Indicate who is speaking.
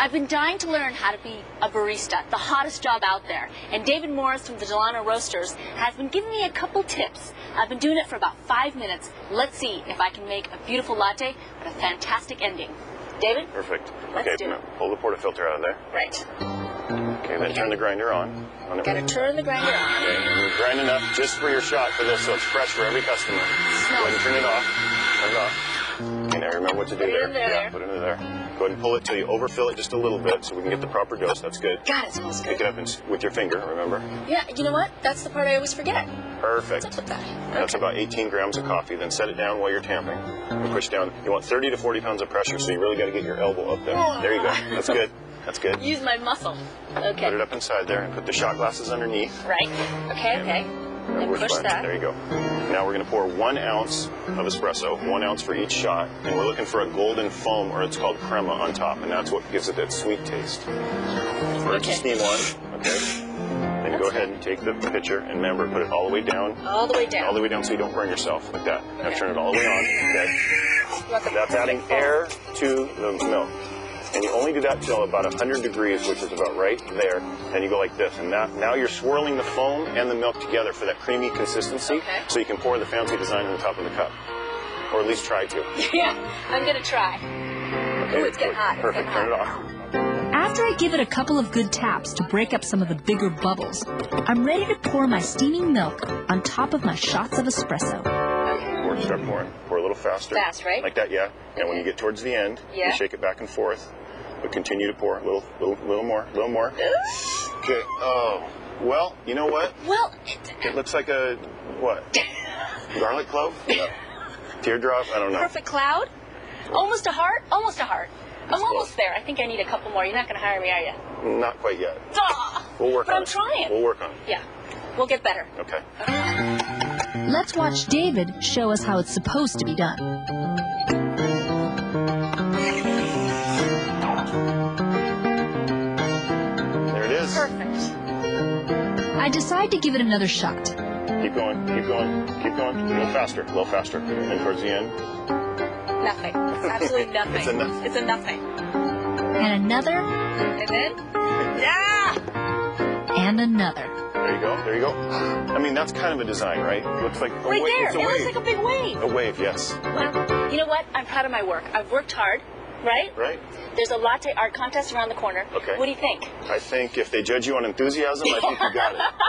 Speaker 1: I've been dying to learn how to be a barista, the hottest job out there. And David Morris from the Dillanos Roasters has been giving me a couple tips. I've been doing it for about five minutes. Let's see if I can make a beautiful latte with a fantastic ending. David?
Speaker 2: Perfect.
Speaker 1: Let's
Speaker 2: okay,
Speaker 1: do it.
Speaker 2: pull the portafilter out of there.
Speaker 1: Right.
Speaker 2: Okay, then turn the grinder on. on.
Speaker 1: Gotta turn the grinder on.
Speaker 2: Okay, and you grind enough just for your shot for this, so it's fresh for every customer. Go ahead and turn it off. Turn it off. Okay, now remember what to do
Speaker 1: Put
Speaker 2: there.
Speaker 1: there.
Speaker 2: Yeah, put it in there. Go ahead and pull it till you overfill it just a little bit, so we can get the proper dose. That's good.
Speaker 1: God, it smells
Speaker 2: Pick it up and with your finger. Remember.
Speaker 1: Yeah, you know what? That's the part I always forget.
Speaker 2: Perfect.
Speaker 1: What's up with that?
Speaker 2: That's about 18 grams of coffee. Then set it down while you're tamping. And push down. You want 30 to 40 pounds of pressure, so you really got to get your elbow up there. Oh. There you go. That's good. That's good.
Speaker 1: Use my muscle. Okay.
Speaker 2: Put it up inside there and put the shot glasses underneath.
Speaker 1: Right. Okay, okay.
Speaker 2: That
Speaker 1: And push
Speaker 2: fine.
Speaker 1: that.
Speaker 2: There you go. Now we're going to pour one ounce of espresso, one ounce for each shot, and we're looking for a golden foam, or it's called crema, on top, and that's what gives it that sweet taste. For
Speaker 1: Okay.
Speaker 2: steam one, okay. Then go ahead and take the pitcher, and remember, put it all the way down,
Speaker 1: All the way down.
Speaker 2: all the way down, so you don't burn yourself like that. Now turn it all the way on. Okay.
Speaker 1: You want the
Speaker 2: That's adding air to the milk. And you only do that till about 100 degrees, which is about right there. And you go like this. And now, now you're swirling the foam and the milk together for that creamy consistency.
Speaker 1: Okay.
Speaker 2: So you can pour the fancy design on the top of the cup. Or at least try to.
Speaker 1: Yeah, I'm gonna try.
Speaker 2: Okay,
Speaker 1: Ooh, it's getting hot,
Speaker 2: Perfect.
Speaker 1: getting
Speaker 2: Turn it off.
Speaker 3: After I give it a couple of good taps to break up some of the bigger bubbles, I'm ready to pour my steaming milk on top of my shots of espresso.
Speaker 2: Pour, start pouring. Pour a little faster.
Speaker 1: Fast, right?
Speaker 2: Like that, yeah. And when you get towards the end,
Speaker 1: Yeah.
Speaker 2: you shake it back and forth. But continue to pour. A little, little, little more. A little more. Okay. Oh. Well, you know what?
Speaker 1: Well, it,
Speaker 2: It looks like a what? Garlic clove? Yeah. Teardrop? I don't know.
Speaker 1: perfect cloud. Almost a heart. Almost a heart. I'm almost there. I think I need a couple more. You're not gonna hire me, are you?
Speaker 2: Not quite yet.
Speaker 1: Ah,
Speaker 2: We'll work
Speaker 1: but
Speaker 2: on
Speaker 1: I'm
Speaker 2: it.
Speaker 1: trying.
Speaker 2: We'll work on it.
Speaker 1: Yeah, we'll get better.
Speaker 2: Okay.
Speaker 3: Let's watch David show us how it's supposed to be done. I decide to give it another shot.
Speaker 2: Keep going. Keep going. Keep going. A little faster. A little faster. And towards the end.
Speaker 1: Nothing. Absolutely nothing.
Speaker 2: It's a nothing.
Speaker 1: It's a nothing.
Speaker 3: And another,
Speaker 1: And then, ah,
Speaker 3: and another.
Speaker 2: There you go. There you go. I mean, that's kind of a design, right? It Looks like a
Speaker 1: right
Speaker 2: wave.
Speaker 1: there.
Speaker 2: It's
Speaker 1: It
Speaker 2: a
Speaker 1: looks like a big wave.
Speaker 2: a wave, yes.
Speaker 1: Well, you know what? I'm proud of my work. I've worked hard, right?
Speaker 2: Right?
Speaker 1: There's a latte art contest around the corner.
Speaker 2: Okay.
Speaker 1: What do you think?
Speaker 2: I think if they judge you on enthusiasm, I think you got it.